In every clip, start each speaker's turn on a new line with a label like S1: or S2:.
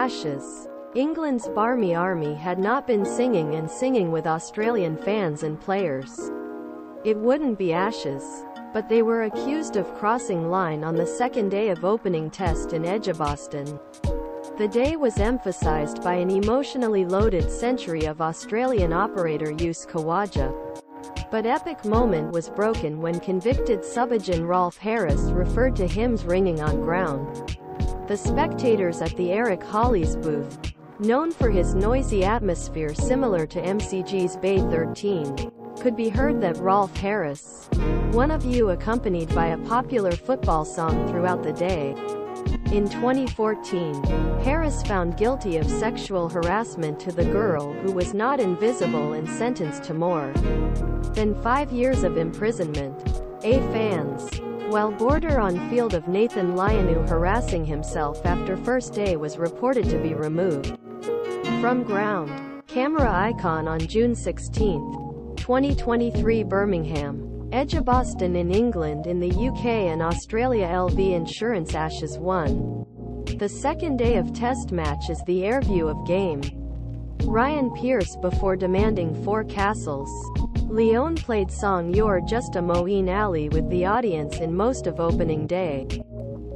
S1: Ashes. England's Barmy Army had not been singing and singing with Australian fans and players. It wouldn't be Ashes. But they were accused of crossing line on the second day of opening test in Edgbaston. The day was emphasized by an emotionally loaded century of Australian operator Use Khawaja. But epic moment was broken when convicted subogeon Rolf Harris referred to hymns ringing on ground. The spectators at the Eric Hollies booth, known for his noisy atmosphere similar to MCG's Bay 13, could be heard that Rolf Harris, one of you accompanied by a popular football song throughout the day. In 2014, Harris found guilty of sexual harassment to the girl who was not invisible and sentenced to more than five years of imprisonment. A fans. While border on field of Nathan Lyon harassing himself after first day was reported to be removed from ground. Camera icon on June 16, 2023 Birmingham. Edgbaston in England in the UK and Australia LV Insurance Ashes 1. The second day of test match is the air view of game. Ryan Pierse before demanding four castles. Lyon played song You're Just a Moeen Ali with the audience in most of opening day.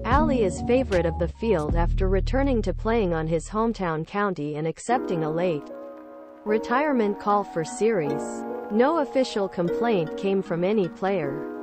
S1: Ali is favorite of the field after returning to playing on his hometown county and accepting a late retirement call for series. No official complaint came from any player.